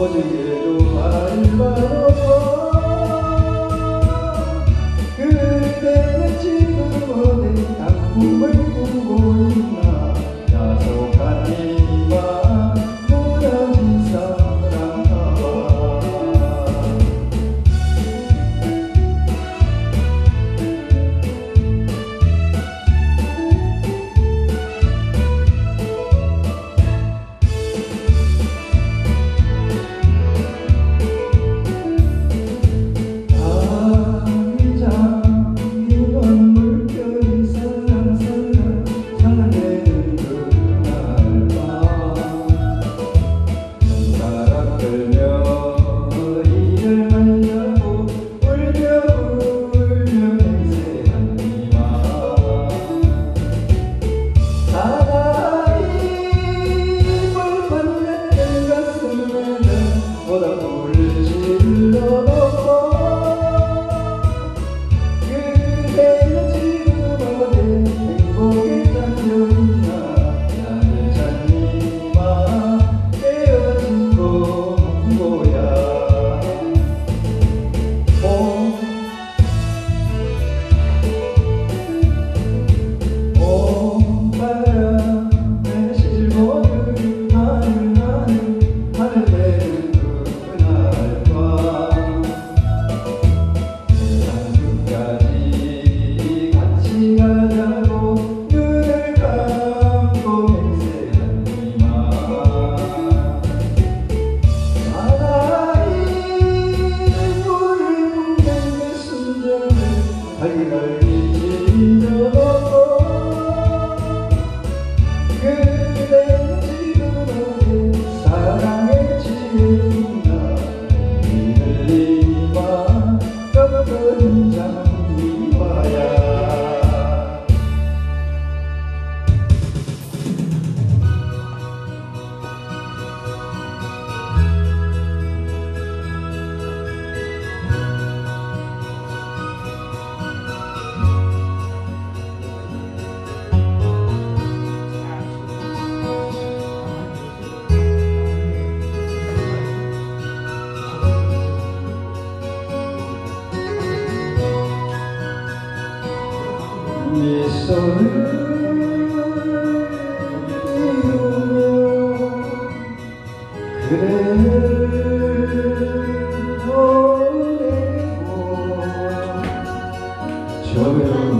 어제 예로 그 떨려요 그대를 보내고 저렴이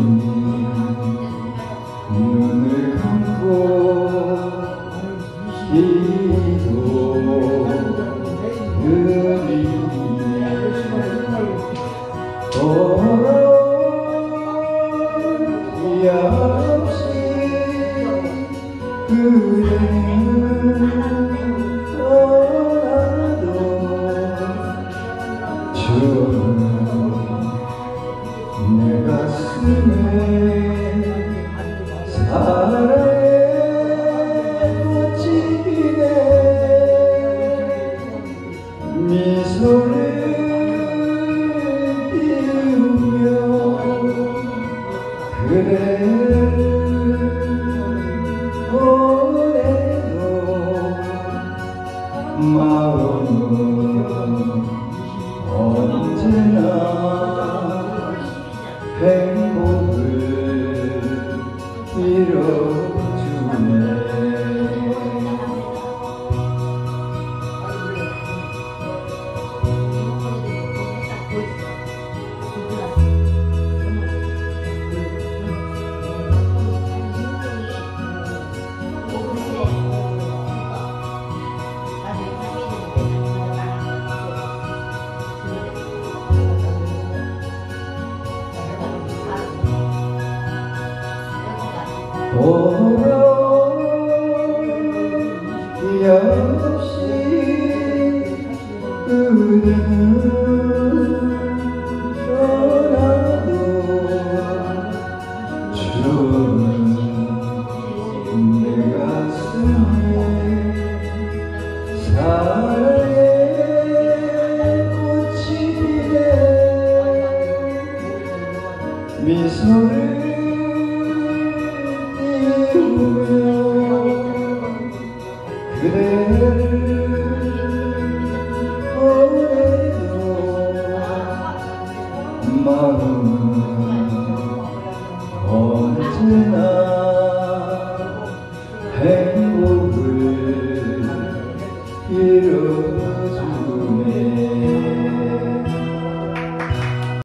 Màu 오면 기약 없이 그대 Good.